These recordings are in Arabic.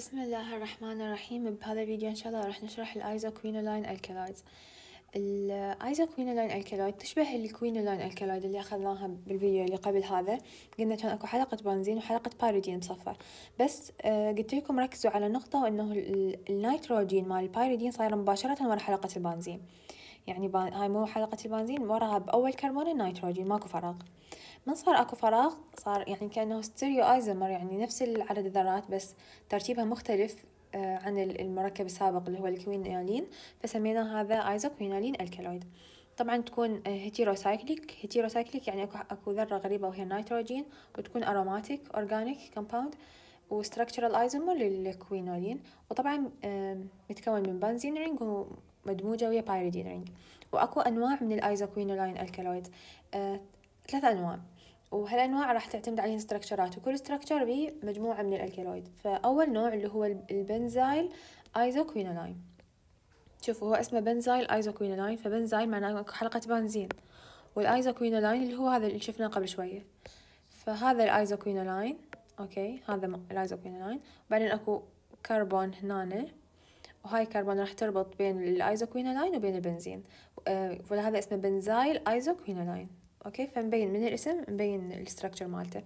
بسم الله الرحمن الرحيم. بهذا الفيديو إن شاء الله راح نشرح ال isoquinoline alkaloids ال isoquinoline alkaloid تشبه ال quinoline alkaloid اللي أخذناها بالفيديو اللي قبل هذا. قلنا كان أكو حلقة بنزين وحلقة pyridine مصفى بس آه قلت لكم ركزوا على نقطة وإنه النيتروجين مال ال pyridine صاير مباشرة ورا حلقة البنزين. يعني هاي مو حلقة البنزين وراها بأول كربون النيتروجين ماكو فراغ من صار أكو فراغ صار يعني كأنه stereo isomer يعني نفس عدد الذرات بس ترتيبها مختلف آه، عن المركب السابق اللي هو الكوينالين فسمينا هذا isoquinoline alkaloid طبعا تكون heterocyclic heterocyclic يعني اكو أكو ذرة غريبة وهي النيتروجين وتكون aromatic organic compound و structural isomer لل quinoline وطبعا متكون من benzene ring ومدموجة ويا pyridine ring وأكو أنواع من ال isoquinoline alkaloid آه، ثلاث أنواع. وهالانواع راح تعتمد عليها structure ات وكل structure بمجموعه من ال alkaloid فأول نوع اللي هو ال benzyl isoquinoline شوفوا هو اسمه benzyl isoquinoline ف benzyl معناه حلقة بنزين. وال isoquinoline اللي هو هذا اللي شفناه قبل شوية. فهذا ال isoquinoline okay هذا ال isoquinoline بعدين أكو كربون هنا. وهاي كربون راح تربط بين ال isoquinoline وبين البنزين. ولهذا اسمه benzyl isoquinoline okay؟ فمبين من الاسم مبين ال structure مالته.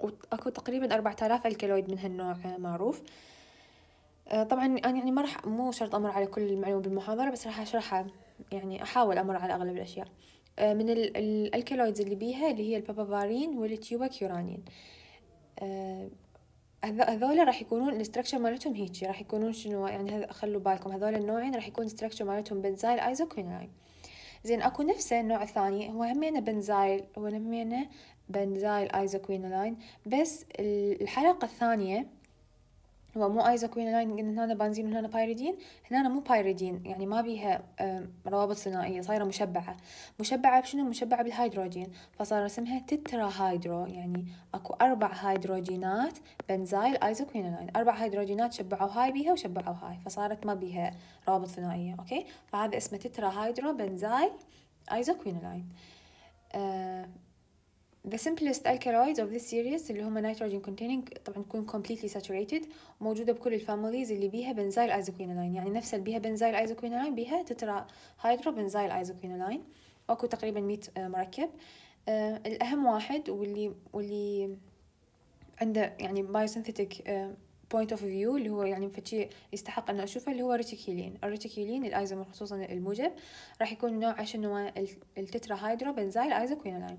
واكو تقريبا أربعة آلاف alkaloid من هالنوع معروف. آه، طبعا أنا يعني ما راح مو شرط أمر على كل المعلومة بالمحاضرة بس راح أشرحها يعني أحاول أمر على أغلب الأشياء. آه، من ال alkaloids اللي بيها اللي هي ال papaverine وال tubocurarine آه، هذول راح يكونون ال structure مالتهم هيجي راح يكونون شنو يعني خلوا بالكم هذول النوعين راح يكون ال structure مالتهم benzyl isoquinoline زين اكو نفسه النوع الثاني هو همينه benzyl هو همينه benzyl isoquinoline بس الحلقة الثانية هو مو isoquinoline قلنا هنا بنزين وهنا pyridine هنا مو pyridine يعني ما بيها روابط ثنائية صايرة مشبعة. مشبعة بشنو؟ مشبعة بالهيدروجين. فصار اسمها tetrahydro يعني أكو أربع هيدروجينات benzyl isoquinoline أربع هيدروجينات شبعوا هاي بيها وشبعوا هاي فصارت ما بيها روابط ثنائية okay؟ فهذا اسمه tetrahydrobenzyl isoquinoline آه The simplest alkaloids of this series اللي هم nitrogen containing طبعا تكون completely saturated موجودة بكل ال families اللي بيها benzyl isoquinoline يعني نفس اللي بيها benzyl isoquinoline بيها tetrahydrobenzyl isoquinoline أكو تقريبا 100 آه، مركب. آه الأهم واحد واللي واللي عنده يعني biosynthetic point of view اللي هو يعني فشي يستحق إنه أشوفه اللي هو reticuline ال reticuline ال isomer خصوصا الموجب راح يكون نوع شنو ال tetrahydrobenzyl isoquinoline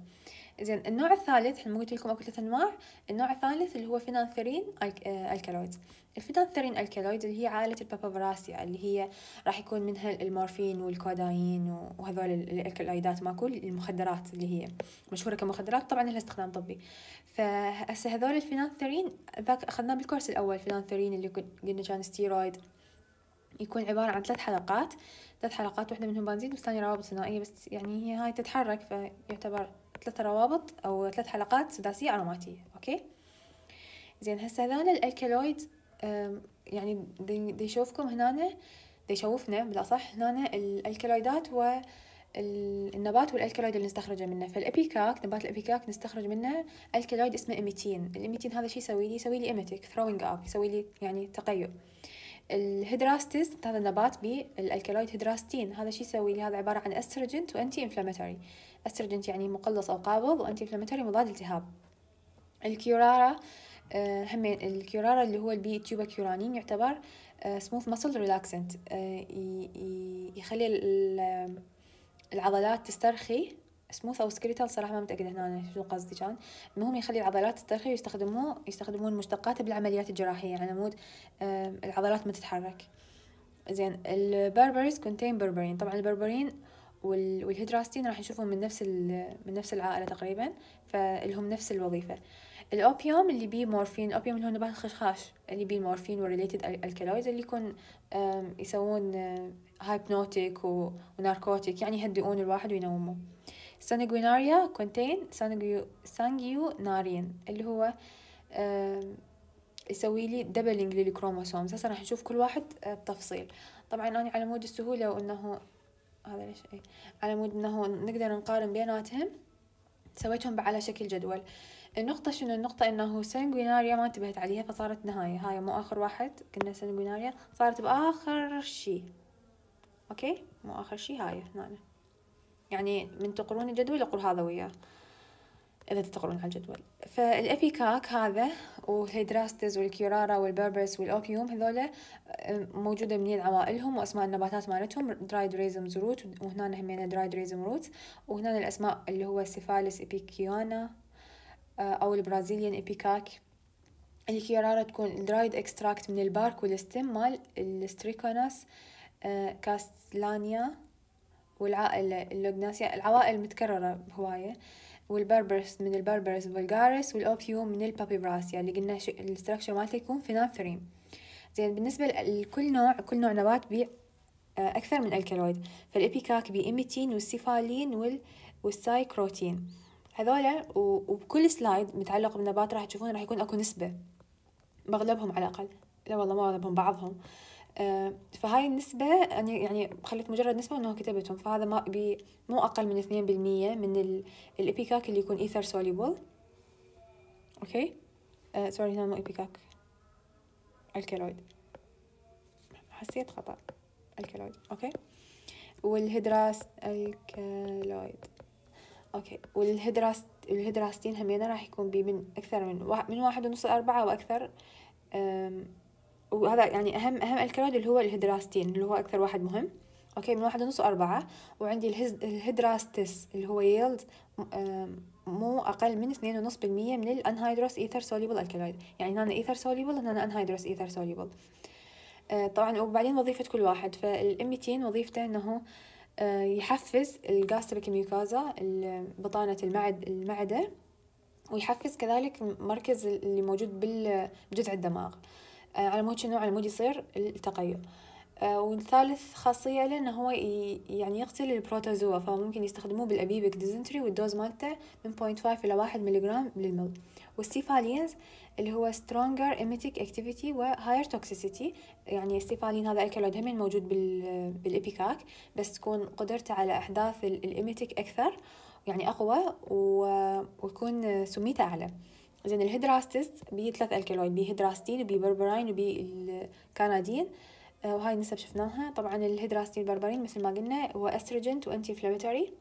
زين النوع الثالث إحنا قلت لكم اكو ثلاث أنواع النوع الثالث اللي هو phenanthrene alkaloids ال phenanthrene alkaloids اللي هي عائلة ال Papaveraceae اللي هي راح يكون منها المورفين والكودايين وهذول الالكالويدات ماكو المخدرات اللي هي مشهورة كمخدرات طبعا لها استخدام طبي. فهسه هذول ال phenanthrene ذاك أخذناه بالكورس الأول phenanthrene اللي قلنا كان ستيرويد يكون عبارة عن ثلاث حلقات. ثلاث حلقات واحدة منهم بنزين والثانية روابط ثنائية بس يعني هي هاي تتحرك فيعتبر ثلاث روابط أو ثلاث حلقات سداسية أروماتية okay؟ زين هسه هذول ال alkaloid يعني دي يشوفكم هنا دي يشوفنا بالأصح هنا الألكالويدات و النبات وال alkaloid اللي نستخرجه منه. فال ipecac نبات ال ipecac نستخرج منه alkaloid اسمه إميتين. الإميتين هذا شي يسوي لي؟ يسوي لي emetic throwing up يسوي لي يعني تقيؤ. ال Hydrastis هذا النبات بال alkaloid hydrastine. هذا شي يسوي لي؟ هذا عبارة عن astringent و anti-inflammatory astringent يعني مقلص أو قابض و anti-inflammatory مضاد التهاب. الكيورارا آه همين الكيورارا اللي هو البي tubocurarine يعتبر آه smooth muscle relaxant يخلي العضلات تسترخي. smooth أو skeletal صراحة ما متأكدة هنا شو قصدي كان. المهم يخلي العضلات تسترخي ويستخدموه يستخدمون مشتقاته بالعمليات الجراحية. على مود العضلات ما تتحرك. زين ال Berberis contain berberine طبعا ال berberine وال hydrastine راح نشوفهم من نفس من نفس العائلة تقريبا فلهم نفس الوظيفة. ال opium اللي بيه مورفين ال opium اللي هو نبات الخشخاش اللي بيه المورفين وال related alkaloids اللي يكون يسوون hypnotic و narcotic يعني يهدئون الواحد وينوموه Sanguinaria contain sanguinarine اللي هو يسوي لي doubling لل chromosomes. هسه راح نشوف كل واحد آه، بتفصيل. طبعا أنا على مود السهولة وإنه هذا ليش؟ إيه. على مود إنه نقدر نقارن بيناتهم. سويتهم على شكل جدول. النقطة شنو؟ النقطة إنه Sanguinaria ما انتبهت عليها فصارت نهاية. هاي مو آخر واحد كنا Sanguinaria صارت بآخر شي. okay؟ مو آخر شي هاي هنا. يعني من تقرون الجدول أقول هذا وياه. إذا تقرون على الجدول. فال ipecac هذا والهيدراستز والكيورارا والبربرس والأوبيوم هذولا موجودة منين عوائلهم وأسماء النباتات مالتهم. dried rhizome root وهنا همين dried rhizome root وهنا الأسماء اللي هو Cephaelis ipecacuanha أو ال Brazilian ipecac. الكيورارا تكون dried extract من ال bark وال stem مال ال Strychnos castelnaeana والعائلة ال Loganiaceae. العوائل متكررة هواية وال Berberis من ال Berberis vulgaris وال opium من ال Papaveraceae اللي قلنا ال structure مالته يكون phenanthrene زين بالنسبة لكل نوع كل نوع نبات بي آه، أكثر من alkaloid فال ipecac بي إيميتين والسيفالين وال cephaeline وال وال psychotrine. هذولا وبكل slide متعلق بالنبات راح تشوفون راح يكون أكو نسبة. بأغلبهم على الأقل. لا والله ما أغلبهم بعضهم. فهاي النسبة يعني يعني خليت مجرد نسبة إنه كتبتهم. فهذا ما بي مو أقل من اثنين بالمية من ال ipecac اللي يكون ether soluble okay؟ آه sorry هنا مو ipecac. alkaloid حسيت خطأ. alkaloid أوكي؟ وال hydras alkaloid أوكي. وال hydras ال hydrastine همينة راح يكون بي من أكثر من واحد من واحد ونص اربعة وأكثر وهذا يعني أهم أهم alkaloid اللي هو ال hydrastine اللي هو أكثر واحد مهم. أوكي من واحد ونص وأربعة وعندي ال hydrastis اللي هو yield مو أقل من اثنين ونص بالمية من ال anhydrous ether soluble alkaloid يعني هنا ether soluble هنا anhydrous ether soluble. طبعا وبعدين وظيفة كل واحد. فالإميتين وظيفته أنه آه، يحفز ال gastric mucosa بطانة المعد المعدة ويحفز كذلك مركز اللي موجود بجذع الدماغ. آه، على مود شنو؟ على مود يصير التقيؤ. آه، والثالث خاصية له إنه هو يعني يقتل ال protozoa فممكن يستخدموه بال amoebic dysentery وال dose مالته من 0.5 إلى واحد ملغرام للمل وال cephaeline اللي هو stronger emetic activity و higher toxicity يعني ال cephaeline هذا alkaloid هم موجود بال ipecac بس تكون قدرته على إحداث ال emetic أكثر يعني أقوى ويكون سميته أعلى. زين ال hydrastis بي ثلاث alkaloid بي hydrastine وبي berberine وبي ال canadine. آه، وهاي النسب شفناها. طبعا ال hydrastine berberine مثل ما قلنا هو astringent و anti-inflammatory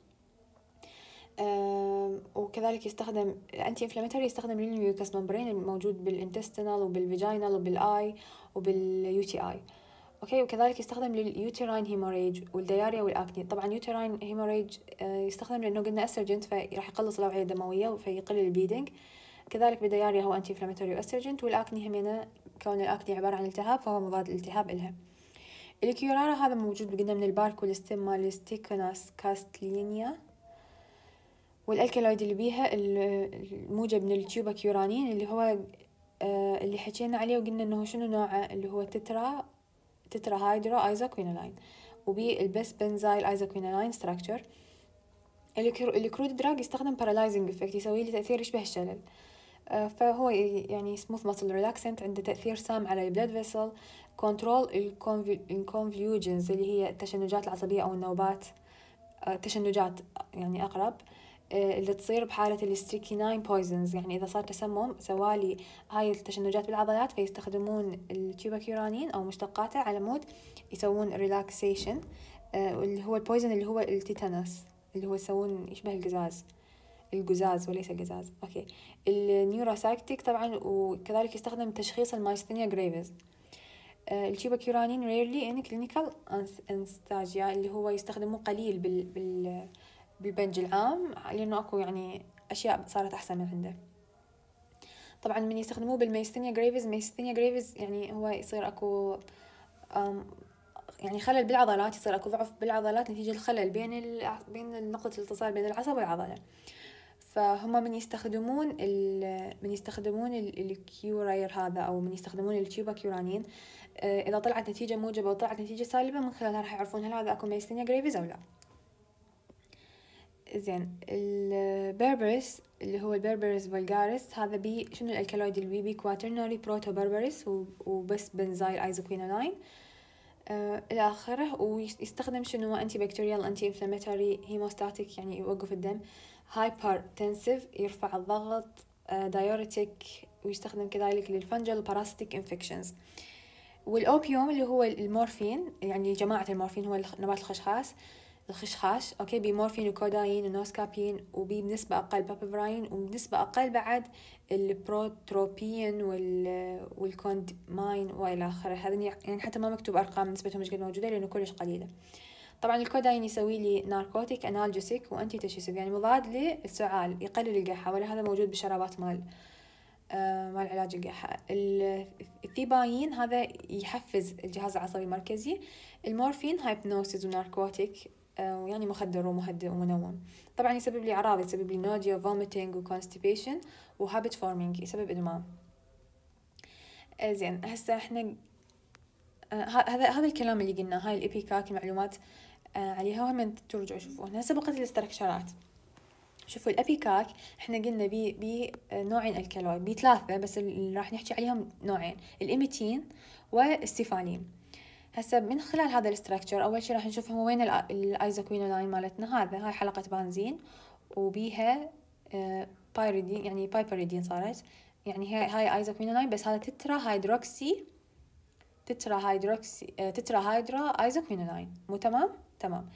وكذلك يستخدم anti-inflammatory يستخدم لل mucous membrane الموجود بال intestinal وبال vaginal وبال eye وبال UTI أوكي وكذلك يستخدم لل uterine hemorrhage وال diarrhea وال acne طبعا uterine hemorrhage آه، يستخدم لأنه قلنا astringent فراح يقلص الأوعية الدموية فيقلل ال bleeding. كذلك بال diarrhea هو anti-inflammatory و astringent وال acne همينة كون ال acne عبارة عن التهاب فهو مضاد للالتهاب إلها. الكيورارا هذا موجود قلنا من ال bark وال stem مال كاستلينيا. وال alkaloid اللي بيها الموجب من ال tubocurarine اللي هو آه اللي حكينا عليه وقلنا إنه شنو نوعه اللي هو tetra tetrahydroisoquinoline وبي ال bisbenzylisoquinoline structure ال crude drug يستخدم paralyzing effect يسوي لي تأثير يشبه الشلل. فهو يعني smooth muscle relaxant عنده تأثير سام على ال blood vessel control ال convulsions اللي هي التشنجات العصبية أو النوبات آه، تشنجات يعني أقرب آه، اللي تصير بحالة ال strychnine poisons يعني إذا صار تسمم سوالي هاي التشنجات بالعضلات فيستخدمون ال tubocurarine أو مشتقاته على مود يسوون relaxation اللي هو ال poison اللي هو ال tetanus اللي هو يسوون يشبه الكزاز. الكزاز وليس القزاز أوكي. ال neuropsychiatric طبعا وكذلك يستخدم تشخيص ال myasthenia gravis ال tubocurarine rarely in clinical anesthesia اللي هو يستخدموه قليل بال بال بالبنج العام لأنه أكو يعني أشياء صارت أحسن من عنده. طبعا من يستخدموه بال myasthenia gravis myasthenia gravis يعني هو يصير أكو يعني خلل بالعضلات يصير أكو ضعف بالعضلات نتيجة الخلل بين. بين نقطة الاتصال بين العصب والعضلة. فهم من يستخدمون من يستخدمون الكيوراير هذا أو من يستخدمون ال tubocurarine. آه، إذا طلعت نتيجة موجبة وطلعت نتيجة سالبة من خلالها راح يعرفون هل هذا اكو myasthenia gravis أو لا. زين ال berberis اللي هو ال Berberis vulgaris هذا بي شنو ال alkaloid اللي بي؟ بي protoberberis و bisbenzylisoquinoline آه إلى آخره ويستخدم شنو؟ antibacterial anti-inflammatory hemostatic يعني يوقف الدم. hyper tensive يرفع الضغط diuretic ويستخدم كذلك لل fungal parasitic infections وال opium اللي هو المورفين يعني جماعة المورفين هو نبات الخشخاش الخشخاش أوكي؟ ب مورفين و codeine و noscapine وبي بنسبة أقل papaverine وبنسبة أقل بعد ال protopine وال وال codamine وإلى آخره. هذا يعني حتى ما مكتوب أرقام نسبتهم قد موجودة لأنه كلش قليلة. طبعا الكوداين يسوي لي narcotic analgesic و antitussive يعني مضاد للسعال يقلل القحة ولا هذا موجود بالشرابات مال آه مال علاج القحة. ال thebaine هذا يحفز الجهاز العصبي المركزي. المورفين hypnosis و narcotic آه يعني مخدر ومهدئ ومنوم. طبعا يسبب لي أعراض يسبب لي nausea vomiting و constipation و habit forming يسبب إدمان. آه زين هسه إحنا هذا هذا الكلام اللي قلناه هاي ال ipecac المعلومات. عليها وهم ترجعوا شوفوها هسه بقت ال structure ات. شوفوا ال ipecac إحنا قلنا بي بي نوعين alkaloid بي ثلاثة بس اللي راح نحكي عليهم نوعين. ال emetine وال cephaeline. هسه من خلال هذا ال structure أول شيء راح نشوف هو وين ال isoquinoline مالتنا. هذا هاي حلقة بنزين وبيها pyridine يعني بايبريدين صارت. يعني هاي هاي isoquinoline بس هذا تترا هيدروكسي تترا هيدروكسي تترا هيدرا ايزوكوينولاين مو تمام؟ تمام.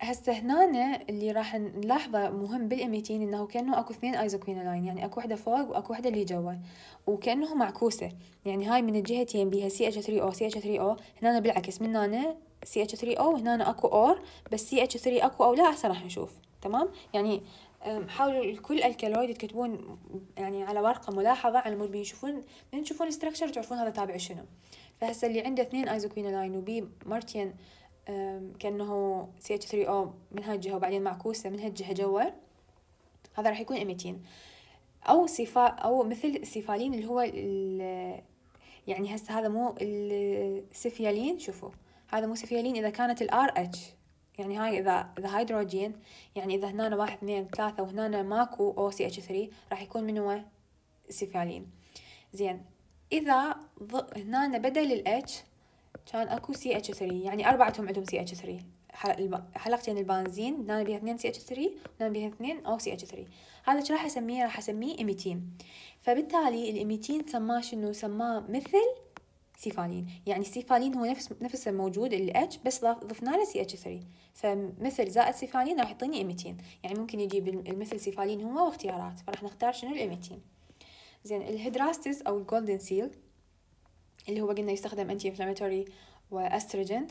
هسه هنا اللي راح نلاحظه مهم بالإميتين إنه كأنه أكو اثنين isoquinoline يعني أكو وحدة فوق وأكو وحدة اللي جوا وكأنه معكوسة. يعني هاي من الجهتين بيها سي اتش 3 أو سي اتش 3 أو هنا بالعكس من هنا CH 3 O وهنا أكو OR بس CH3 أكو أو لا هسه راح نشوف. تمام؟ يعني حاولوا كل alkaloid تكتبون يعني على ورقة ملاحظة على مود بيشوفون من تشوفون ال structure تعرفون هذا تابع شنو. فهسه اللي عنده اثنين isoquinoline وبي مرتين كأنه CH3O من هاي الجهة وبعدين معكوسة من هالجهة جوا هذا راح يكون إميتين أو صفا أو methyl ال cephaeline اللي هو يعني هسه هذا مو ال cephaeline شوفوا هذا مو cephaeline إذا كانت ال R H. يعني هاي إذا إذا هيدروجين يعني إذا هنا واحد اثنين ثلاثة وهنا ماكو أو CH3 راح يكون من هو cephaeline زين إذا هنا بدل ال H كان أكو CH3 يعني أربعتهم عندهم CH3 حلقتين البنزين هنا بيها اثنين CH3 هنا بيها اثنين أو CH3 هذا إيش راح اسميه راح اسميه ايميتين فبالتالي الايميتين سماه شنو؟ سماه methyl cephaeline. يعني ال cephaeline هو نفس نفسه موجود ال H بس ضفنا له CH3 ف methyl زائد cephaeline راح يعطيني ايميتين يعني ممكن يجيب ال methyl cephaeline هو واختيارات فراح نختار شنو؟ الايميتين زين ال hydrastis أو ال goldenseal اللي هو قلنا يستخدم anti inflammatory و astringent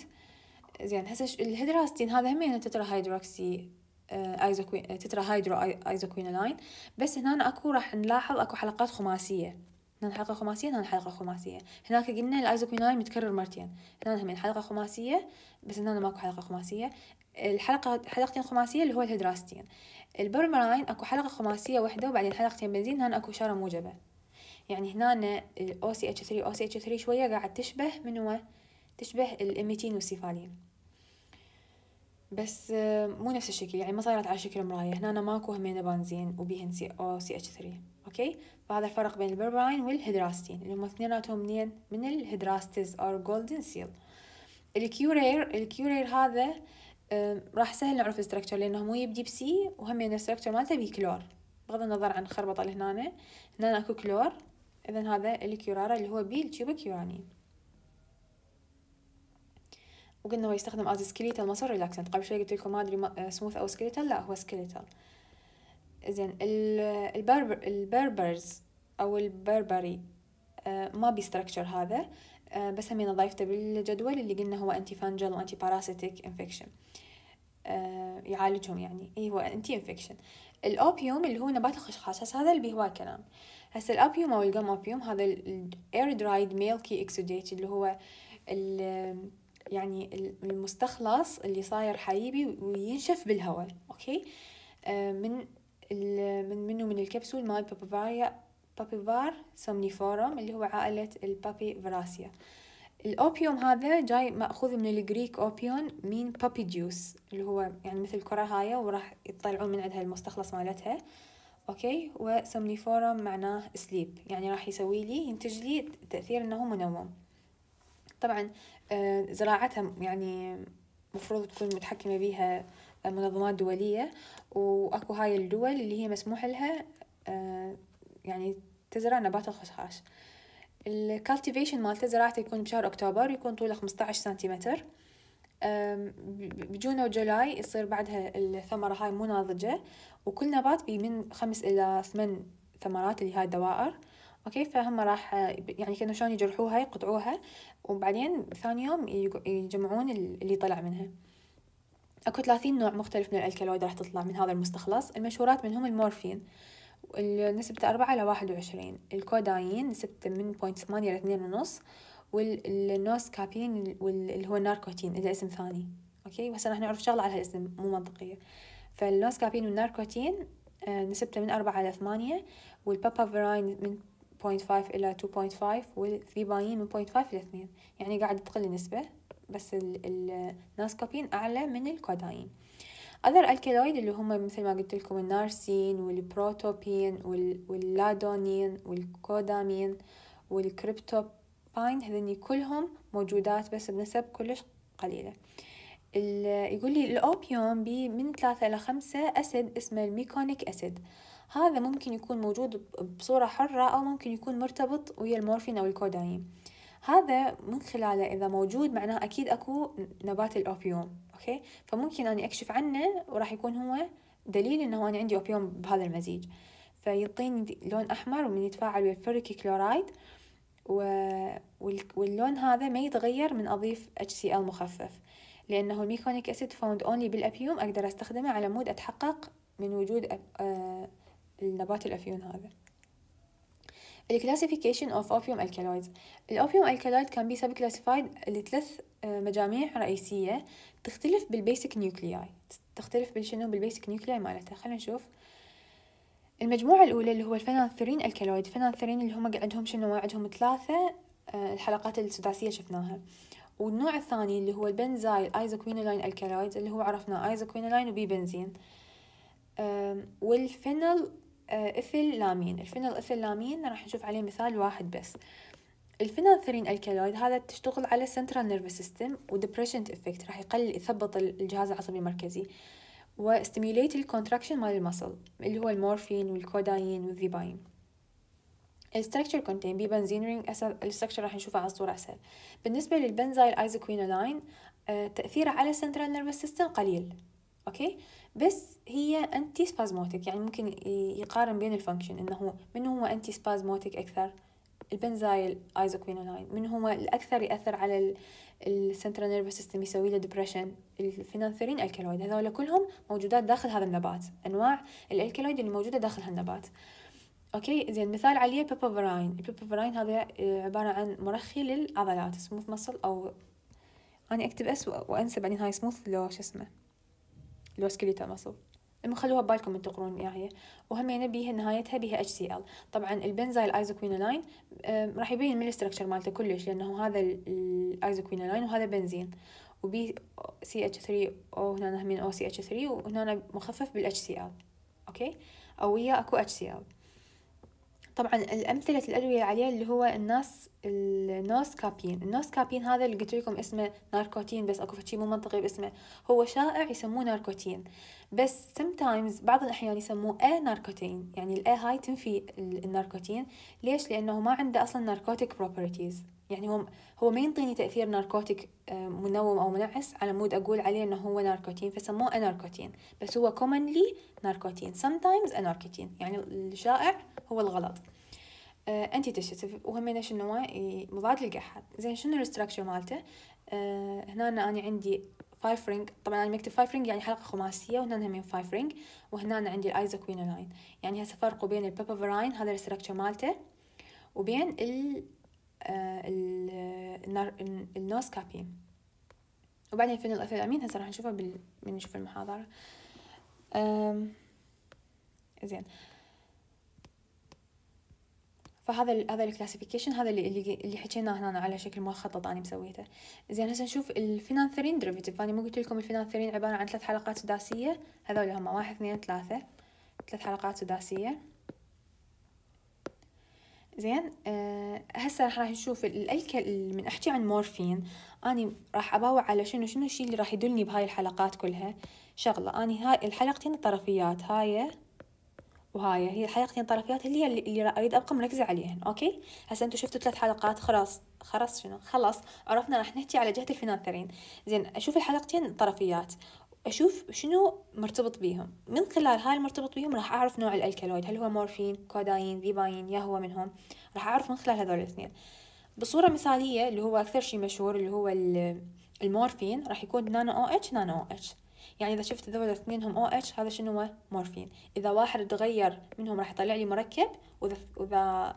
زين هسه ال hydrastine هذا هم tetrahydroxy isoquin tetrahydro isoquinoline بس هنا أكو راح نلاحظ أكو حلقات خماسية. هنا حلقة خماسية هنا حلقة خماسية. هناك قلنا ال isoquinoline متكرر مرتين. هنا هم حلقة خماسية بس هنا ماكو حلقة خماسية. الحلقة حلقتين خماسية اللي هو ال hydrastine. ال berberine أكو حلقة خماسية واحدة وبعدين حلقتين بنزين هنا أكو اشارة موجبة يعني هنا ال OCH3 OCH3 شوية قاعد تشبه من هو؟ تشبه ال emetine وال cephaeline. بس مو نفس الشكل يعني ما صارت على شكل مراية. هنا ماكو همين بنزين وبيهن سي أو سي اتش 3 okay؟ فهذا الفرق بين ال berberine وال hydrastine. اللي هم اثنيناتهم منين؟ من ال hydrastis أو goldenseal ال curare ال curare هذا راح سهل نعرف ال structure لأنه مو يبدي بسي وهم ال structure مالته بكلور بغض النظر عن خربطة اللي هنا هنا أكو كلور. إذا هذا الكيورارا اللي هو بي ال tubocurarine وقلنا هو يستخدم as skeletal muscle relaxant قبل شوي قلت لكم ما أدري smooth أو skeletal لا هو skeletal زين ال berber ال berberis أو ال barberry آه، ما بي structure هذا. بس همين ضايفته بالجدول اللي قلنا هو anti fungal و anti parasitic infection يعالجهم يعني. اي هو anti infection ال opium اللي هو نبات الخشخاش هذا اللي بيهوا كلام. هسه ال opium أو ال gum opium هذا ال air dried milky exudate اللي هو يعني المستخلص اللي صاير حليبي وينشف بالهواء okay؟ آه من من منه من الكبسول مال papaveria Papaver somniferum اللي هو عائلة ال Papaveraceae ال opium هذا جاي مأخوذ من ال Greek opion mean poppy juice اللي هو يعني مثل كرة هاي وراح يطلعون من عندها المستخلص مالتها. okay؟ و somniferum معناه sleep يعني راح يسوي لي ينتج لي تأثير إنه منوم. طبعا آه، زراعتها يعني مفروض تكون متحكمة بيها منظمات دولية. وأكو هاي الدول اللي هي مسموح لها يعني تزرع نبات الخشخاش. ال cultivation مالته زراعته يكون بشهر أكتوبر يكون طوله 15 سنتيمتر. ب June و July يصير بعدها الثمرة هاي مو ناضجة وكل نبات بي من خمس إلى ثمان ثمرات اللي هاي الدوائر. okay؟ فهم راح يعني كانوا شلون يجرحوها يقطعوها وبعدين ثاني يوم يجمعون اللي طلع منها. أكو ثلاثين نوع مختلف من ال alkaloid راح تطلع من هذا المستخلص. المشهورات منهم المورفين. نسبته أربعة إلى واحد وعشرين. الكودايين نسبته من point ثمانية إلى اثنين ونص. وال noscapine اللي هو ال narcotine اللي اسم ثاني. okay؟ بس راح نعرف شغله على هالاسم مو منطقية. فال noscapine وال narcotine آه، نسبته من أربعة إلى ثمانية. وال papaverine من 0.5 إلى 2.5 وال thebaine من 0.5 إلى 2 يعني قاعد تقل النسبة بس ال noscapine أعلى من ال codeine. Other alkaloid اللي هم مثل ما قلت لكم النارسين والبروتوبين واللادونين والكودامين والكريبتوب باين هذني كلهم موجودات بس بنسب كلش قليلة. يقول لي ال opium بي من ثلاثة إلى خمسة acid اسمه ال meconic acid هذا ممكن يكون موجود بصورة حرة أو ممكن يكون مرتبط ويا المورفين أو الكودايين هذا من خلاله إذا موجود معناه أكيد أكو نبات ال opium. okay؟ فممكن أني أكشف عنه وراح يكون هو دليل إنه أنا عندي opium بهذا المزيج. فيعطيني لون أحمر ومن يتفاعل ويا ال ferric chloride و... واللون هذا ما يتغير من أضيف HCl مخفف لأنه ال meconic acid found only بال opium أقدر أستخدمه على مود أتحقق من وجود أب... آه النبات الأفيون هذا. ال classification of opium alkaloids ال opium alkaloid كان بي sub classified لثلاث مجاميع رئيسية تختلف بال basic nuclei. تختلف بالشنو بال basic nuclei مالتها. خلينا نشوف. المجموعة الأولى اللي هو ال phenanthrene alkaloid ال phenanthrene اللي هم عندهم شنو؟ عندهم ثلاثة آه، الحلقات السداسية شفناها. والنوع الثاني اللي هو ال benzyl isoquinoline alkaloid اللي هو عرفناه isoquinoline وبي بنزين. وال phenyl آه، ethylamine. ال phenylethylamine راح نشوف عليه مثال واحد بس. ال phenanthrene alkaloid هذا تشتغل على central nervous system و depressant effect راح يقلل يثبط الجهاز العصبي المركزي و stimulate ال contraction مال ال muscle اللي هو المورفين والكودايين والذيباين الستركتشر كونتين بنزين رينج الستركتشر راح نشوفه على الصورة أسهل. بالنسبة لل benzylisoquinoline آه تأثيره على ال central nervous system قليل okay؟ بس هي antispasmodic يعني ممكن يقارن بين ال function إنه من هو antispasmodic أكثر ال benzylisoquinoline من هو الأكثر يأثر على ال central nervous system يسوي له depression ال phenanthrene alkaloid هذول كلهم موجودات داخل هذا النبات. أنواع ال alkaloid اللي موجودة داخل هالنبات okay؟ زين مثال عليه ال papaverine ال papaverine هذا عبارة عن مرخي للعضلات smooth muscle أو أنا أكتب S وانسى بعدين هاي سموث لو شو اسمه لو skeletal muscle خلوها ببالكم من تقرون هي وهمينه بيها نهايتها بيها اتش سي ال طبعا ال benzylisoquinoline راح يبين من ال structure مالته كلش لأنه هذا ال isoquinoline وهذا بنزين. وبي CH3 O هنا همين OCH3 وهنا مخفف بال HCl okay؟ أو ويا أكو اتش سي ال طبعا الأمثلة الأدوية العالية اللي هو الناس ال noscapine. ال noscapine هذا اللي قلت لكم اسمه narcotine بس أكو شيء مو منطقي باسمه. هو شائع يسموه narcotine بس sometimes بعض الأحيان يسموه anarcotine. يعني ال A هاي تنفي ال narcotine. ليش؟ لأنه ما عنده أصلا narcotic properties يعني هو هو ما ينطيني تأثير narcotic آه، منوم أو منعس على مود أقول عليه إنه هو narcotine فسموه anarcotine. بس هو commonly narcotine sometimes anarcotine. يعني الشائع هو الغلط. antitussive وهم شنو مضاد للقحة. زين شنو ال structure مالته؟ آه هنا أنا عندي five ring طبعا أنا مكتب five ring يعني حلقة خماسية وهنا همين five ring وهنا أنا عندي ال isoquinoline يعني هسه فرقوا بين ال papaverine هذا ال structure مالته وبين ال آه ال ال noscapine وبعدين phenylethylamine هسه راح نشوفه بال... من نشوف المحاضرة. زين. فهذا هذا ال classification هذا اللي اللي, حكيناه هنا على شكل مخطط أنا مسويته. زين هسه نشوف ال phenanthrene derivative أنا مو قلت لكم ال phenanthrene عبارة عن ثلاث حلقات سداسية. هذول هم واحد اثنين ثلاثة. ثلاث حلقات سداسية. زين؟ آه هسه راح نشوف الالكل من أحكي عن مورفين. أني راح أباوع على شنو شنو الشيء اللي راح يدلني بهاي الحلقات كلها. شغلة أني هاي الحلقتين الطرفيات هاي وهاي هي الحلقتين الطرفيات اللي هي اللي أريد أبقى مركزة عليهن okay؟ هسه أنتم شفتوا ثلاث حلقات خلاص خلاص شنو؟ خلاص عرفنا راح نحكي على جهة ال phenanthrene زين أشوف الحلقتين الطرفيات. أشوف شنو مرتبط بيهم. من خلال هاي المرتبط بيهم راح أعرف نوع ال alkaloid هل هو مورفين codeine thebaine يا هو منهم راح أعرف من خلال هذول الاثنين. بصورة مثالية اللي هو أكثر شي مشهور اللي هو المورفين راح يكون نانو أو إتش نانو أو إتش. يعني إذا شفت ذول الاثنين هم OH هذا شنو هو؟ مورفين. إذا واحد تغير منهم راح يطلع لي مركب وإذا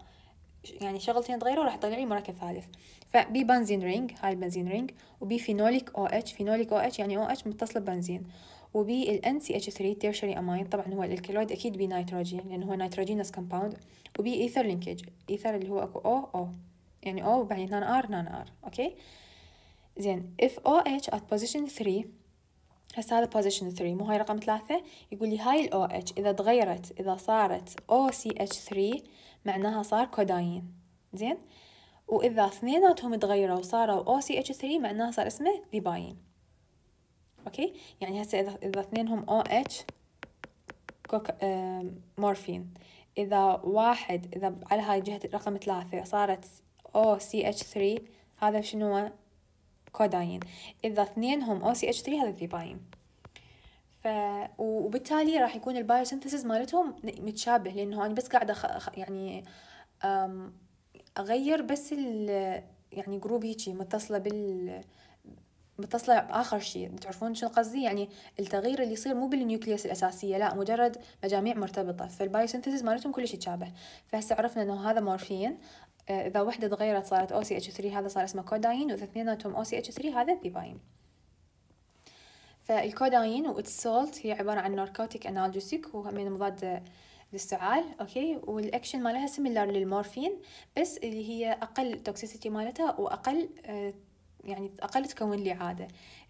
يعني شغلتين تغيروا راح يطلع لي مركب ثالث. فبي benzene ring هاي ال benzene ring وبي phenolic OH phenolic OH يعني OH متصلة ببنزين. وبي ال NCH3 tertiary amine طبعا هو ال alkaloid أكيد بي نيتروجين لأنه هو nitrogenous compound وبي ether linkage ether اللي هو أكو O O يعني O وبعدين هنانا R هنانا R okay؟ زين if OH at position 3 هسه هذا position 3 مو هاي رقم ثلاثة. يقول لي هاي ال OH إذا تغيرت إذا صارت OCH3 معناها صار كوداين. زين؟ وإذا اثنيناتهم تغيروا وصاروا OCH3 معناها صار اسمه thebaine okay؟ يعني هسه إذا إذا اثنينهم كوك... آه مورفين. إذا واحد إذا على هاي جهة رقم ثلاثة صارت OCH3 هذا شنو كوداين. إذا اثنينهم OCH3 هذا thebaine ف وبالتالي راح يكون ال biosynthesis مالتهم متشابه لأنه أنا بس قاعدة خ... يعني أم... أغير بس ال... يعني group هيجي متصلة بال متصلة بآخر شيء. بتعرفون شو قصدي؟ يعني التغيير اللي يصير مو بال nucleus الأساسية لا مجرد مجاميع مرتبطة. فال biosynthesis مالتهم كلش يتشابه. فهسه عرفنا إنه هذا مورفين. إذا وحدة تغيرت صارت OCH3 هذا صار اسمه كوداين وإذا اثنيناتهم OCH3 هذا thebaine فال codeine وال salt هي عبارة عن narcotic analgesic وهو من مضاد للسعال okay؟ وال action مالها similar للمورفين بس اللي هي أقل toxicity مالتها واقل آه، يعني أقل تكون لي عادة.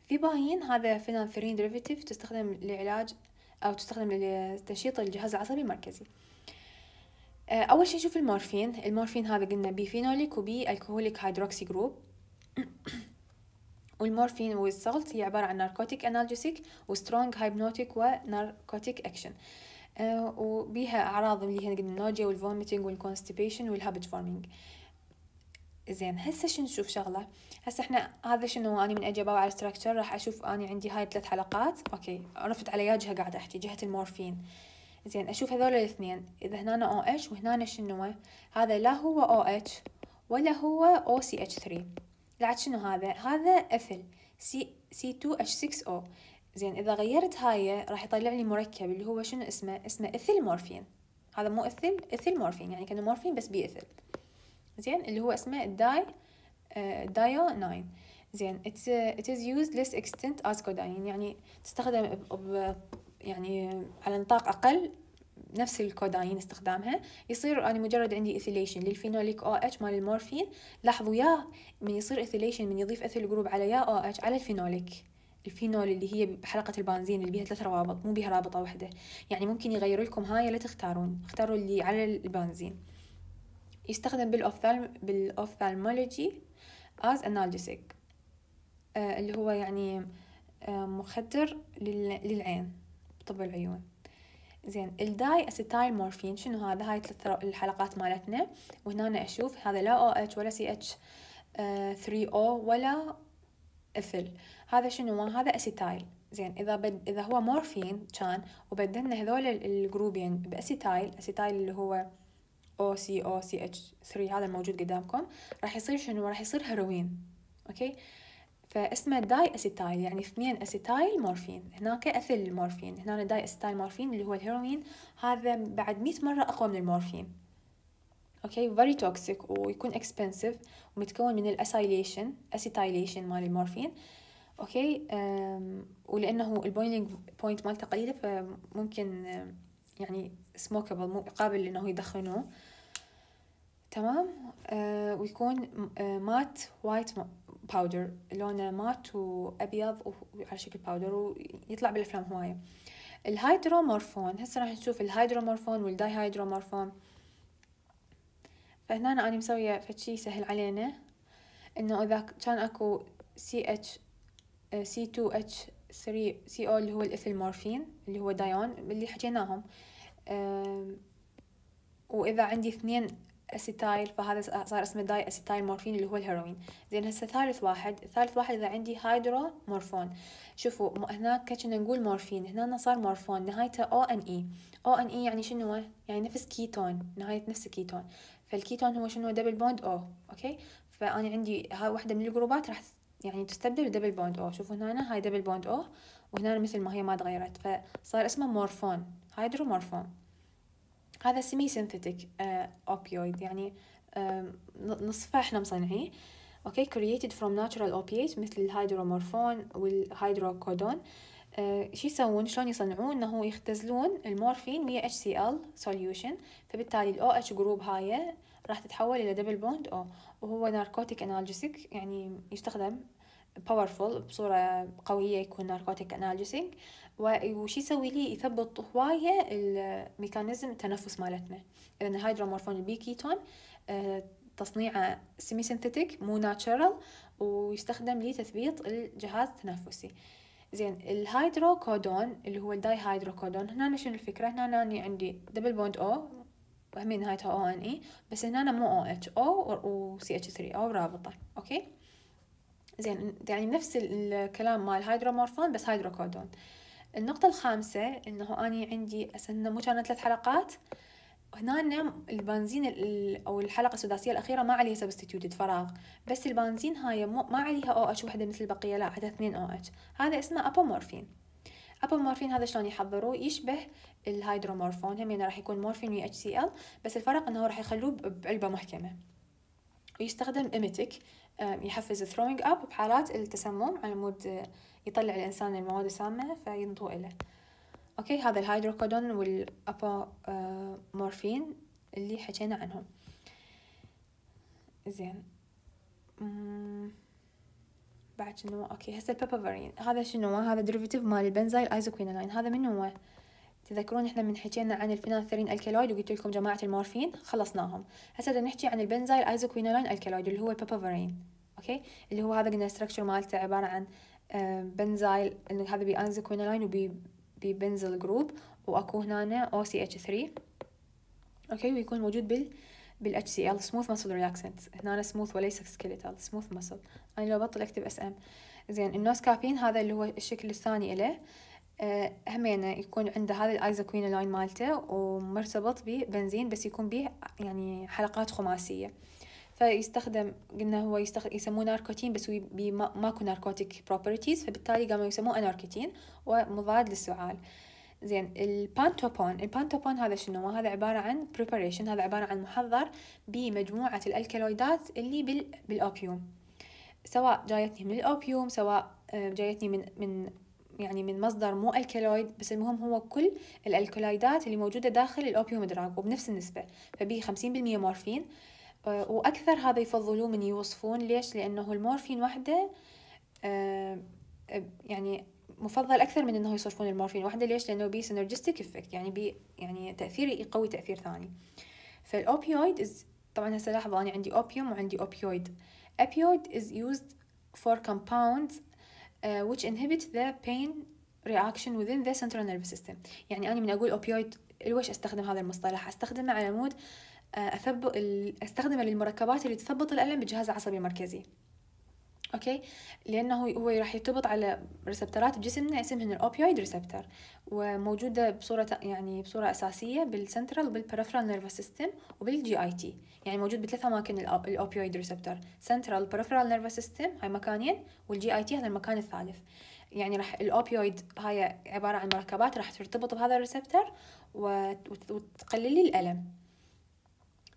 thebaine هذا phenanthrene derivative تستخدم لعلاج أو تستخدم لتنشيط الجهاز العصبي المركزي. آه، أول شيء نشوف المورفين. المورفين هذا قلنا بي phenolic وبي alcoholic hydroxy group والمورفين وال salt هي عبارة عن narcotic analgesic و strong hypnotic و narcotic action وبيها أعراض اللي هي النوجيا والفوميتنج والكونستيبيشن والهابت فورمينج زين هسه شو نشوف شغلة؟ هسه إحنا هذا شنو؟ اني من أجي اباوع على ال structure راح أشوف اني عندي هاي ثلاث حلقات. okay عرفت على جهه قاعدة أحكي جهة المورفين. زين أشوف هذول الاثنين. إذا هنا OH وهنا شنو؟ هذا لا هو أو اتش ولا هو أو سي اتش 3 لا شنو هذا؟ هذا ethyl C C 2 H 6 O زين إذا غيرت هاي راح يطلع لي مركب اللي هو شنو اسمه؟ اسمه ethyl مورفين هذا مو ethyl ethyl مورفين يعني كأنه مورفين بس بي ethyl زين اللي هو اسمه di dionine زين it's uh, it is used less extent as codeine. يعني تستخدم ب يعني على نطاق أقل نفس الكوداين استخدامها يصير أنا مجرد عندي ethylation لل phenolic OH مال المورفين. لاحظوا يا من يصير ethylation من يضيف ethyl group على يا OH على ال phenolic. الفينول اللي هي بحلقة البنزين اللي بيها ثلاث روابط مو بيها رابطة واحدة. يعني ممكن يغير لكم هاي لا تختارون. اختاروا اللي على البنزين. يستخدم بال ophthalm بال ophthalmology as analgesic آه اللي هو يعني آه مخدر للعين طب العيون. زين ال diacetyl مورفين شنو هذا؟ هاي ثلاث الحلقات مالتنا. وهنا أشوف هذا لا OH ولا CH 3 O ولا ethyl هذا شنو؟ هذا acetyl. زين إذا بد إذا هو مورفين كان وبدلنا هذول ال group ين ب acetyl acetyl اللي هو أو سي أو سي إتش 3 هذا الموجود قدامكم راح يصير شنو؟ راح يصير هيروين. okay؟ فاسمه diacetyl يعني اثنين acetyl مورفين. هناك ethyl مورفين هنا diacetyl مورفين اللي هو الهيروين. هذا بعد مئة مرة أقوى من المورفين. okay very toxic ويكون expensive ومتكون من ال acylation acetylation مال المورفين. okay ولأنه ال boiling point مالته قليلة فممكن يعني smokable مو قابل إنه يدخنوه. تمام؟ آه ويكون آه matte white powder لونه matte وابيض وعلى شكل powder ويطلع بالأفلام هواية. ال hydromorphone هسه راح نشوف ال hydromorphone وال dihydromorphone فهنا أنا مسوية فشي سهل علينا إنه إذا كان أكو سي اتش سي 2 اتش 3 CO اللي هو ال ethyl مورفين اللي هو dionine اللي حكيناهم. وإذا عندي اثنين acetyl فهذا صار اسمه diacetyl مورفين اللي هو الهيروين. زين هسه ثالث واحد ثالث واحد إذا عندي hydromorphone شوفوا هناك كنا نقول مورفين هنا صار morphone نهايته O N E O N E يعني شنو؟ يعني نفس كيتون نهاية نفس كيتون فالكيتون هو شنو؟ double bond O okay فأنا عندي هاي واحدة من ال group ات راح يعني تستبدل double bond O شوفوا هنا هاي double bond O وهنا مثل ما هي ما تغيرت. فصار اسمه morphone hydromorphone هذا semi-synthetic opioid يعني نصفه إحنا مصنعيه. okay created from natural opiates مثل ال hydromorphone وال hydrocodone. آه شو يسوون؟ شلون يصنعون؟ إنه يختزلون المورفين ويا HCl solution. فبالتالي ال OH group هاي راح تتحول إلى double bond O وهو narcotic analgesic يعني يستخدم powerful بصورة قوية يكون narcotic analgesic وش يسوي لي يثبط هواية ال mechanism التنفس مالتنا. إذا ال hydromorphone البي كيتون آه، تصنيعه semi-synthetic مو natural ويستخدم لتثبيط الجهاز التنفسي زين ال hydrocodone اللي هو ال dihydrocodone هنا شنو الفكرة؟ هنا أنا عندي double bond O وهمين نهايتها O N E بس هنا مو OH أو و CH 3 أو رابطة. okay؟ زين يعني نفس الكلام مال hydromorphone بس hydrocodone النقطة الخامسة إنه أني عندي أسنة مو كانت ثلاث حلقات هنا البنزين أو الحلقة السداسية الأخيرة ما عليها substituted فراغ بس البنزين هاي ما عليها OH وحدة مثل البقية لا عندها اثنين OH هذا اسمه apomorphine apomorphine هذا شلون يحضروه يشبه ال hydromorphone هم يعني راح يكون مورفين و اتش سي ال بس الفرق إنه راح يخلوه بعلبة محكمة. ويستخدم emetic يحفز throwing up بحالات التسمم على مود يطلع الإنسان المواد السامة فينطو إله okay هذا ال hydrocodone وال apomorphine اللي حكينا عنهم. زين. بعد شنو؟ okay هسه ال papaverine هذا شنو؟ هذا derivative مال ال benzyl isoquinoline هذا من هو؟ تذكرون إحنا من حكينا عن ال phenanthrene alkaloid وقلت لكم جماعة المورفين خلصناهم. هسه نحكي عن ال benzyl isoquinoline alkaloid اللي هو ال papaverine okay؟ اللي هو هذا قلنا ال structure مالته عبارة عن benzyl إنه هذا benzoquinoline وبي ب benzyl group وأكو هنا OCH 3 okay؟ ويكون موجود بال بال HCl smooth muscle relaxant هنا smooth وليس skeletal smooth muscle أنا لو بطل أكتب SM زين ال noscapine هذا اللي هو الشكل الثاني له همينه يكون عنده هذا ال isoquinoline مالته ومرتبط ببنزين بس يكون به يعني حلقات خماسية. فيستخدم قلنا هو يستخدم يسموه narcotine بس ما ماكو narcotic properties فبالتالي قاموا يسموه anarcotine ومضاد للسعال. زين البانتوبون البانتوبون هذا شنو؟ هذا عبارة عن preparation هذا عبارة عن محضر بمجموعة الألكالويدات اللي بال بال opium. سواء جايتني من ال opium سواء آه، جايتني من من يعني من مصدر مو alkaloid بس المهم هو كل الالكالويدات اللي موجودة داخل ال opium drug وبنفس النسبة فبي 50% مورفين. آه، وأكثر هذا يفضلوه من يوصفون. ليش؟ لأنه المورفين وحدة آه، يعني مفضل أكثر من إنه يصرفون المورفين وحدة. ليش؟ لأنه بي synergistic effect يعني بي يعني تأثير يقوي تأثير ثاني. فال opioid is طبعا هسه لاحظوا أنا عندي opium وعندي opioid. opioid is used for compounds uh, which inhibit the pain reaction within the central nervous system. يعني أنا من أقول opioid لويش أستخدم هذا المصطلح؟ أستخدمه على مود أثبت أستخدمه للمركبات اللي تثبط الألم بالجهاز العصبي المركزي أوكي؟ لأنه هو راح يرتبط على ريسبترات بجسمنا اسمهن ال opioid receptor وموجودة بصورة يعني بصورة أساسية بال central وبال peripheral nervous system وبال GIT يعني موجود بثلاث أماكن ال opioid receptor central peripheral nervous system هاي مكانين وال GIT هذا المكان الثالث. يعني راح ال opioid هاي عبارة عن مركبات راح ترتبط بهذا ال receptor وتقلل لي الألم.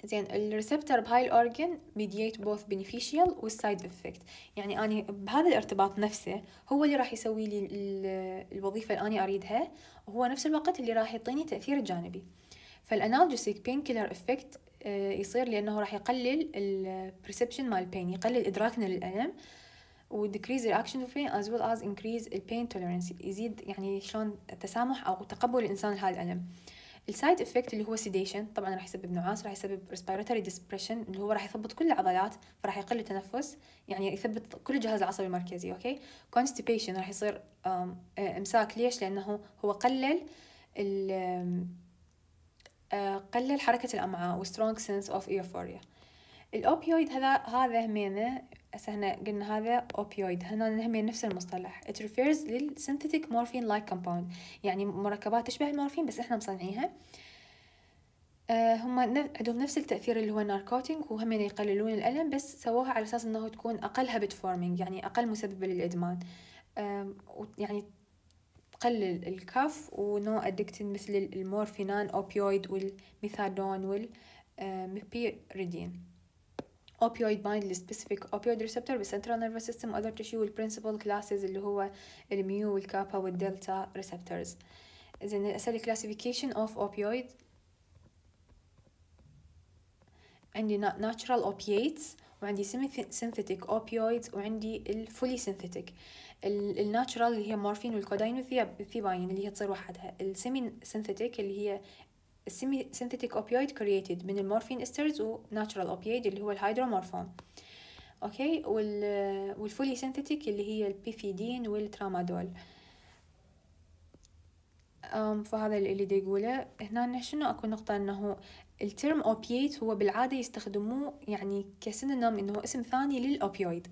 زين ال receptor بهاي ال organ mediate both beneficial وال side effect يعني أني بهذا الارتباط نفسه هو اللي راح يسوي لي الوظيفة اللي أنا أريدها وهو نفس الوقت اللي راح يعطيني تأثير جانبي. فال analgesic pain killer effect يصير لأنه راح يقلل ال perception مال ال pain يقلل إدراكنا للألم و decrease reaction to pain as well as increase ال pain tolerance. يزيد يعني شلون التسامح أو تقبل الإنسان لهذا الألم. ال side effect اللي هو sedation طبعا راح يسبب نعاس راح يسبب respiratory depression اللي هو راح يثبط كل العضلات فراح يقل التنفس يعني يثبط كل الجهاز العصبي المركزي أوكي constipation راح يصير إمساك. ليش؟ لأنه هو قلل ال قلل حركة الأمعاء و strong sense of euphoria. ال opioid هذا هذا همينه هسه إحنا قلنا هذا opioid هنا همين نفس المصطلح. It refers لل synthetic morphine like compound يعني مركبات تشبه المورفين بس إحنا مصنعيها آه هم عندهم نفس التأثير اللي هو ال narcotic وهم يقللون الألم بس سووها على أساس أنه تكون أقل habit forming يعني أقل مسببة للإدمان. آه يعني تقلل ال cough و non addicting مثل ال morphinan opioid وال methadone وال meperidine opioid bind لل specific opioid receptor بال central nervous system other tissue وال principal classes اللي هو ال mu وال kappa وال delta receptors زين هسه ال classification of opioid عندي natural opiates وعندي synthetic opioids وعندي ال fully synthetic ال natural اللي هي مورفين وال codeine وال thebaine اللي هي تصير وحدها ال semi synthetic اللي هي synthetic opioid created من ال morphine esters و natural opioid اللي هو ال hydromorphone. أوكي وال وال fully synthetic اللي هي ال pethidine وال tramadol. أم فهذا اللي دي يقوله هنا شنو أكو نقطة إنه ال term opiate هو بالعادة يستخدموه يعني ك synonym إنه اسم ثاني لل opioid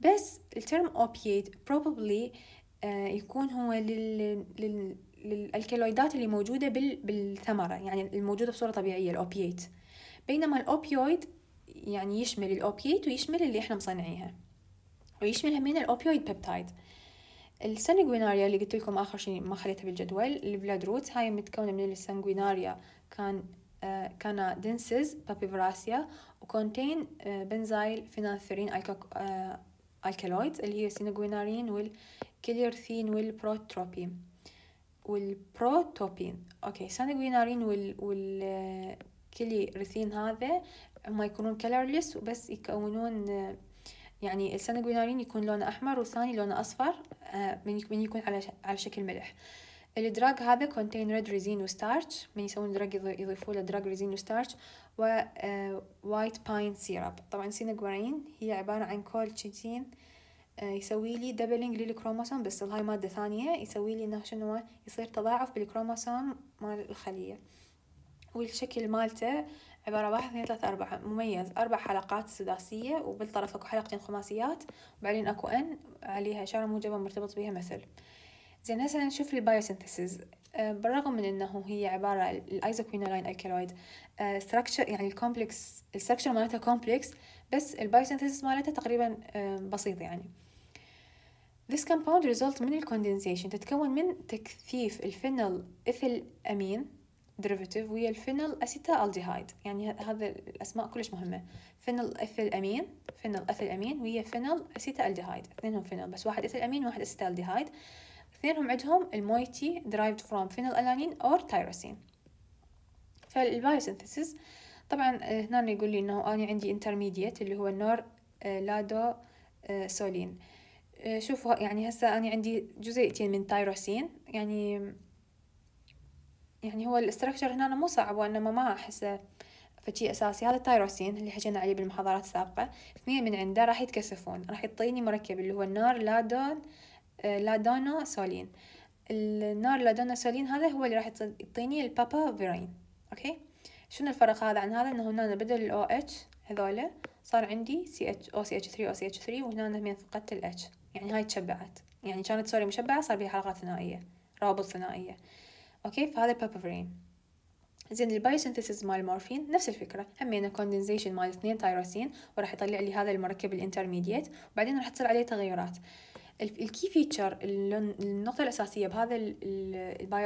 بس ال term opiate probably آه يكون هو لل, لل للالكالويدات اللي موجودة بال... بالثمرة يعني الموجودة بصورة طبيعية ال opiate بينما ال opioid يعني يشمل ال opiate ويشمل اللي إحنا مصنعيها ويشمل همين ال opioid peptide. ال sanguinaria اللي قلت لكم آخر شيء ما خليتها بالجدول ال blood root هاي متكونة من ال sanguinaria can آه canadensis papaveraceae و contain آه benzyl phenanthrene alkaloid اللي هي sanguinarine وال chelerythrine وال protopine. وال protopine. أوكي sanguinarine وال وال chelerythrine هذا هم يكونون colorless وبس يكونون يعني ال sanguinarine يكون لونه أحمر والثاني لونه أصفر آه، من يكون على على شكل ملح. ال drug هذا contain red resin و starch من يسوون drug يضيفوا له red resin و starch و white pine syrup طبعا sanguinarine هي عبارة عن كولتشيتين يسوي لي doubling للكروموسوم بس هاي مادة ثانية يسوي لي إنه شنو يصير تضاعف بالكروموسوم مال الخلية. والشكل مالته عبارة واحد اثنين ثلاثة أربعة مميز. أربع حلقات سداسية وبالطرف أكو حلقتين خماسيات وبعدين أكو N عليها إشارة موجبة مرتبط بها methyl. زين هسه نشوف ال biosynthesis آه، بالرغم من إنه هي عبارة ال isoquinoline alkaloid structure يعني ال complex ال structure مالتها complex بس ال biosynthesis مالتها تقريبا آه، بسيط يعني. This compound result من ال condensation تتكون من تكثيف ال phenyl ethyl amine derivative ويا ال phenyl acetaldehyde. يعني هذا الأسماء كلش مهمة. phenyl ethyl amine phenyl ethyl amine ويا phenyl acetaldehyde. اثنينهم phenyl بس واحد ethyl amine وواحد acetaldehyde. اثنينهم عندهم ال moiety derived from alanine or tyrosine. فال biosynthesis طبعا هنا يقول لي إنه أنا عندي intermediate اللي هو ال norlaudanosoline. شوفوا يعني هسه أنا عندي جزيئتين من تايروسين يعني يعني هو ال structure هنا مو صعب وإنما ما أحسه فشي أساسي. هذا التايروسين اللي حكينا عليه بالمحاضرات السابقة. اثنين من عنده راح يتكثفون راح يعطيني مركب اللي هو ال norlaudan laudanosoline ال norlaudanosoline هذا هو اللي راح يعطيني ال papaverine okay؟ شنو الفرق هذا عن هذا؟ إنه هنا بدل ال OH هذولا صار عندي سي اتش أو سي اتش 3 أو سي اتش 3 وهنا من فقدت ال H يعني هاي تشبعت. يعني كانت sorry مشبعة صار بيها حلقات ثنائية روابط ثنائية. okay؟ فهذا ال papaverine زين ال biosynthesis مال المورفين نفس الفكرة. همينه condensation مال اثنين تايروسين وراح يطلع لي هذا المركب ال intermediate وبعدين راح تصير عليه تغيرات. ال key feature النقطة الأساسية بهذا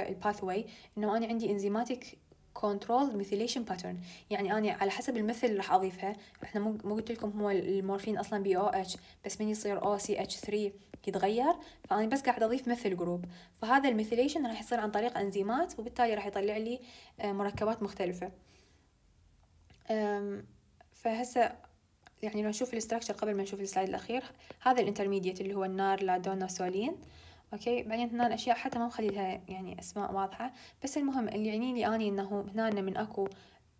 ال pathway إنه أنا عندي enzymatic control methylation pattern يعني أنا على حسب ال methyl راح اضيفها إحنا مو قلت لكم هو المورفين أصلا بي OH بس من يصير OCH 3 يتغير. فأنا بس قاعد أضيف methyl group فهذا ال methylation راح يصير عن طريق انزيمات وبالتالي راح يطلع لي آه، مركبات مختلفة. فهسه يعني لو نشوف ال structure قبل ما نشوف ال slide الأخير هذا ال intermediate اللي هو ال norlaudanosoline okay؟ بعدين هنا أشياء حتى ما مخلي لها يعني أسماء واضحة. بس المهم اللي يعني لي أني إنه هنا من أكو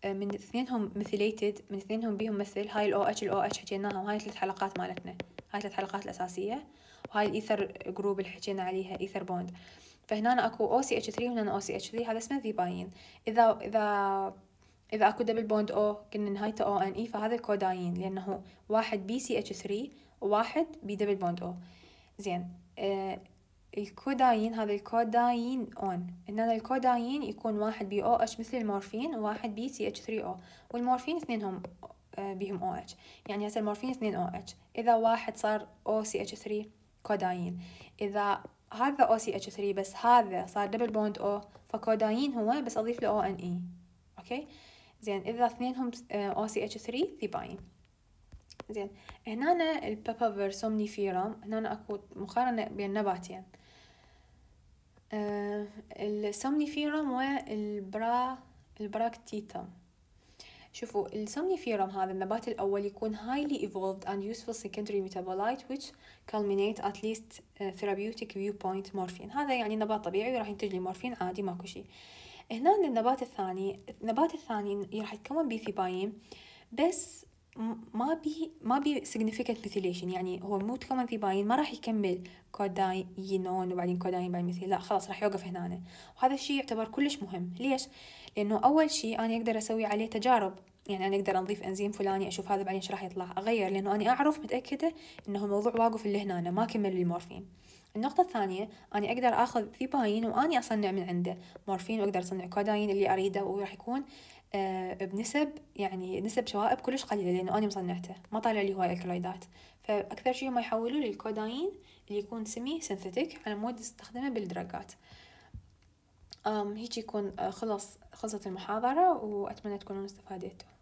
آه، من اثنينهم methylated من اثنينهم بيهم methyl. هاي الاو اتش الاو اتش حكيناها وهاي ثلاث حلقات مالتنا. هاي ثلاث حلقات الأساسية. وهاي ال ether group اللي حكينا عليها ether bond. فهنا أكو أو سي اتش 3 وهنا أو سي اتش 3 هذا اسمه thebaine إذا إذا إذا أكو double bond O قلنا نهايته one فهذا الكوداين لأنه واحد بي CH 3 وواحد بي double bond O زين آه الكوداين هذا ال codeinone إن هذا الكوداين يكون واحد بي OH مثل المورفين وواحد بي CH 3 O. والمورفين اثنينهم آه بيهم OH. يعني هسه المورفين اثنين OH. إذا واحد صار OCH 3 كوداين إذا هذا OCH 3 بس هذا صار double bond O ف codeine هو بس أضيف له one. okay؟ زين إذا اثنينهم OCH 3 thebaine زين. هنا ال Papaver somniferum هنا أكو مقارنة بين نباتين. آه ال somniferum وال bra ال bracteatum شوفوا ال somniferum هذا النبات الأول يكون highly evolved and useful secondary metabolite which culminate at least therapeutic viewpoint morphine. هذا يعني نبات طبيعي وراح ينتج لي مورفين عادي ماكو شي هنا النبات الثاني النبات الثاني راح يتكون ب thebaine بس ما بي ما بي significant methylation. يعني هو مو تكون thebaine ما راح يكمل codeinone وبعدين كوداين بعد methyl لا خلاص راح يوقف هنا وهذا الشيء يعتبر كلش مهم. ليش؟ لأنه أول شيء أنا أقدر أسوي عليه تجارب. يعني أنا أقدر اضيف إنزيم فلاني أشوف هذا بعدين إيش راح يطلع. أغير لأنه أنا أعرف متأكدة إنه الموضوع واقف اللي هنا ما كمل المورفين النقطة الثانية أنا أقدر آخذ thebaine وأني أصنع من عنده مورفين وأقدر أصنع كوداين اللي أريده وراح يكون بنسب يعني نسب شوائب كلش قليلة لأنه أنا مصنعته ما طالع لي هواي alkaloid ات. فأكثر شيء ما يحولوا لي الكوداين اللي يكون semi synthetic على مود استخدمه بال drug ات. هيك يكون آه، خلص خلصت المحاضرة وأتمنى تكونوا استفادتوا.